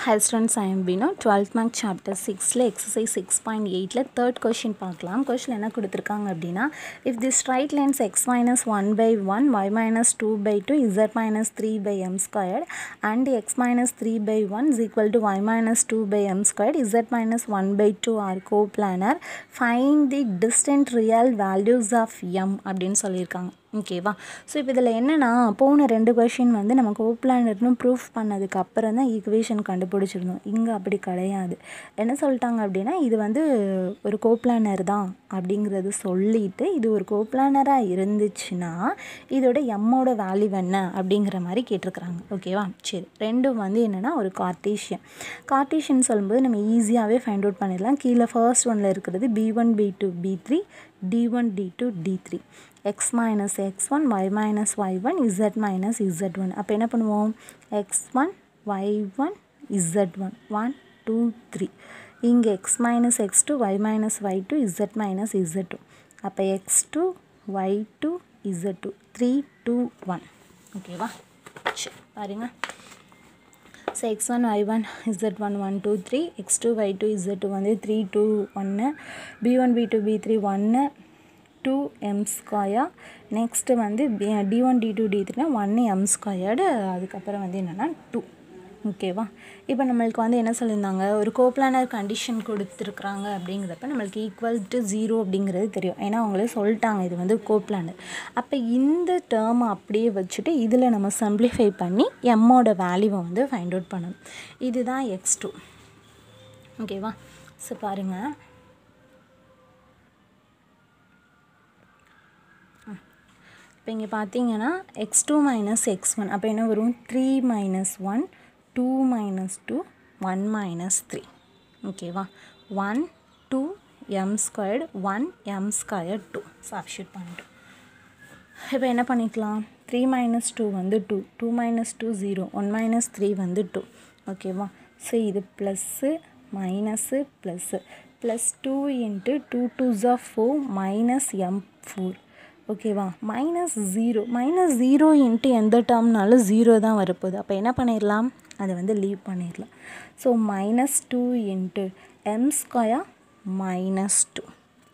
Hi students I am Bino twelfth mark chapter சிக்ஸில் exercise six point எயிட்டில் third question பார்க்கலாம் question என்ன கொடுத்துருக்காங்க அப்படின்னா if the straight lines x minus one by one y minus two by two z minus three by m squared and x minus three by one is equal to y minus two by m squared z minus one by two are coplanar find the distinct real values of m அப்படின்னு சொல்லியிருக்காங்க ஓகேவா so இப்போ இதில் என்னென்னா போன ரெண்டு question வந்து நம்ம கோப்ளானர்னு ப்ரூஃப் பண்ணதுக்கு அப்புறம் தான் ஈக்குவேஷன் கண்டுபிடிச்சிருந்தோம். இங்கே அப்படி கிடையாது. என்ன சொல்லிட்டாங்க அப்படின்னா இது வந்து ஒரு கோப்ளானர் தான் அப்படிங்கிறது சொல்லிட்டு இது ஒரு கோப்ளானராக இருந்துச்சுன்னா இதோட எம்மோட வேல்யூ என்ன அப்படிங்கிற மாதிரி கேட்டிருக்கிறாங்க. ஓகேவா சரி. ரெண்டும் வந்து என்னென்னா ஒரு கார்டீஷியன் கார்டீஷியன் சொல்லும்போது நம்ம ஈஸியாகவே ஃபைண்ட் அவுட் பண்ணிடலாம். கீழே ஃபர்ஸ்ட் ஒனில் இருக்கிறது P one P two P three d one d two d three x minus x one y minus y one z minus z one அப்போ என்ன பண்ணுவோம் x one y one z one one two three இங்கே x minus x two y minus y two z minus z two அப்போ x two y two z two three two one ஓகேவா சரி பாருங்கள் so x one y one z one one two three x two y two z two வந்து three two ஒன்று P one P two P three ஒன்று two M square next வந்து D one D two D த்ரீனா ஒன்று M squared அதுக்கப்புறம் வந்து என்னென்னா two ஓகேவா? இப்போ நம்மளுக்கு வந்து என்ன சொல்லியிருந்தாங்க? ஒரு கோப்ளானர் கண்டிஷன் கொடுத்துருக்குறாங்க அப்படிங்கிறப்ப நம்மளுக்கு ஈக்குவல் டு ஜீரோ அப்படிங்கிறது தெரியும். ஏன்னா அவங்களே சொல்லிட்டாங்க இது வந்து கோப்ளானர் அப்போ இந்த டேர்மை அப்படியே வச்சுட்டு இதில் நம்ம சிம்பிளிஃபை பண்ணி எம்மோட வேல்யூவை வந்து ஃபைண்ட் அவுட் பண்ணணும். இதுதான் எக்ஸ் டூ ஓகேவா? ஸோ பாருங்கள் இப்போ இங்கே பார்த்தீங்கன்னா x two minus x one அப்போ என்ன வரும்? Three minus one two minus two one minus three ஓகேவா one two M squared one M square two substitute பண்ணிட்டோம். இப்போ என்ன பண்ணிக்கலாம்? த்ரீ மைனஸ் டூ வந்து two two minus two zero one minus three வந்து டூ ஓகேவா ஸோ இது plus minus plus plus two into two two ஜா four minus M four ஓகேவா minus zero minus zero into எந்த டேர்ம்னாலும் ஜீரோ தான் வரப்போகுது. அப்போ என்ன பண்ணிடலாம்? அதை வந்து லீவ் பண்ணிடலாம். So minus two into M square minus two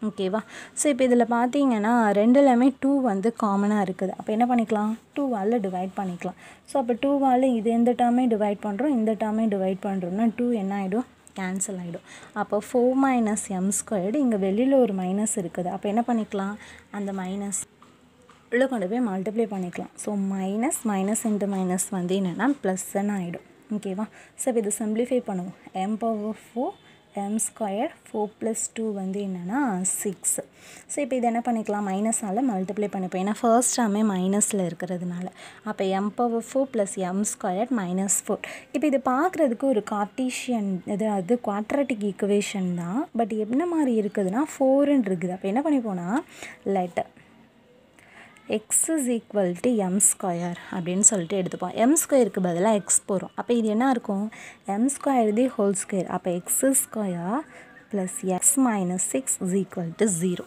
ஓகேவா ஸோ இப்போ இதில் பார்த்தீங்கன்னா ரெண்டுலையுமே டூ வந்து காமனாக இருக்குது. அப்போ என்ன பண்ணிக்கலாம்? டூவால் டிவைட் பண்ணிக்கலாம். ஸோ அப்போ டூவால் இது எந்த டேர்மே டிவைட் பண்ணுறோம் இந்த டேர்மே டிவைட் பண்ணுறோம்னா டூ என்ன ஆகிடும் கேன்சல் ஆகிடும் அப்போ ஃபோர் மைனஸ் எம் ஸ்கொயர்டு இங்கே வெளியில் ஒரு மைனஸ் இருக்குது. அப்போ என்ன பண்ணிக்கலாம்? அந்த மைனஸ் உள்ளே கொண்டு போய் மல்டிப்ளை பண்ணிக்கலாம். So minus minus into minus வந்து என்னென்னா ப்ளஸ்ன்னு ஆகிடும் ஓகேவா ஸோ இப்போ இதை சிம்பிளிஃபை பண்ணுவோம். M power four M square four plus two வந்து என்னென்னா சிக்ஸ் ஸோ இப்போ இது என்ன பண்ணிக்கலாம்? மைனஸால் மல்டிப்ளை பண்ணிப்போம். ஏன்னா ஃபர்ஸ்ட் டேர்மே மைனஸில் இருக்கிறதுனால. அப்போ M power four plus M square minus four இப்போ இது பார்க்குறதுக்கு ஒரு கார்டீஷியன் இது அது குவாட்ரட்டிக் ஈக்குவேஷன் தான். பட் என்ன மாதிரி இருக்குதுன்னா ஃபோருன்னு இருக்குது. அப்போ என்ன பண்ணிப்போனா letter x is equal to m square அப்படின்னு சொல்லிட்டு எடுத்துப்போம். எம் ஸ்கொயருக்கு பதிலாக எக்ஸ் போகிறோம் அப்போ இது என்ன இருக்கும்? M square the whole square அப்போ x square plus x minus six is equal to zero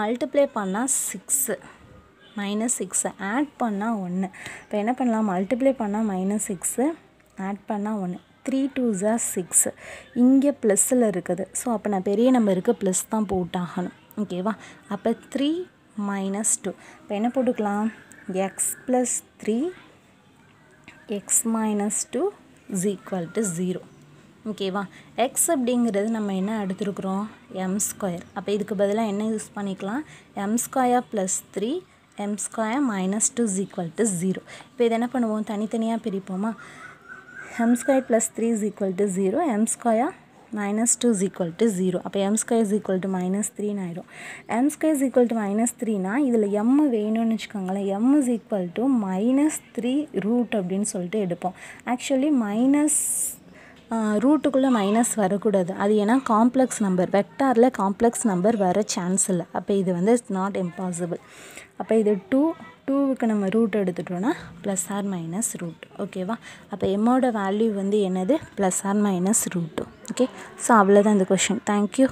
multiply பண்ணால் சிக்ஸு மைனஸ் சிக்ஸு ஆட் பண்ணால் ஒன்று இப்போ என்ன பண்ணலாம்? மல்டிப்ளை பண்ணால் மைனஸ் சிக்ஸு ஆட் பண்ணால் ஒன்று த்ரீ டூ ஜா சிக்ஸு இங்கே ப்ளஸ்ஸில் இருக்குது. ஸோ அப்போ நான் பெரிய நம்பருக்கு ப்ளஸ் தான் போட்டாகணும். ஓகேவா அப்போ த்ரீ மைனஸ் டூ இப்போ என்ன போட்டுக்கலாம்? X plus three x minus two is equal to zero ஓகேவா எக்ஸ் அப்படிங்கிறது நம்ம என்ன எடுத்துருக்குறோம்? எம் ஸ்கொயர் அப்போ இதுக்கு பதிலாக என்ன யூஸ் பண்ணிக்கலாம்? M square plus three m square minus two is equal to zero இப்போ இது என்ன பண்ணுவோம்? தனித்தனியாக பிரிப்போமா? M square plus three is equal to zero m square minus two is equal to zero அப்போ m square is equal to minus த்ரீன்னு ஆயிடும் m square is equal to minus த்ரீனா இதில் M வேணும்னு வச்சுக்கோங்களேன். M is equal to minus three root அப்படின்னு சொல்லிட்டு எடுப்போம். Actually minus ரூட்டுக்குள்ளே minus வரக்கூடாது. அது ஏன்னா காம்ப்ளெக்ஸ் நம்பர் வெக்டாரில் காம்ப்ளெக்ஸ் நம்பர் வர சான்ஸ் இல்லை. அப்போ இது வந்து இட்ஸ் நாட் இம்பாசிபிள் அப்போ இது டூ டூவுக்கு நம்ம ரூட் எடுத்துட்டோன்னா ப்ளஸ் ஆர் மைனஸ் ரூட் ஓகேவா அப்போ எம்மோட வேல்யூ வந்து என்னது? Plus or minus root okay so அவ்வளோதான் இந்த கொஷின். தேங்க்யூ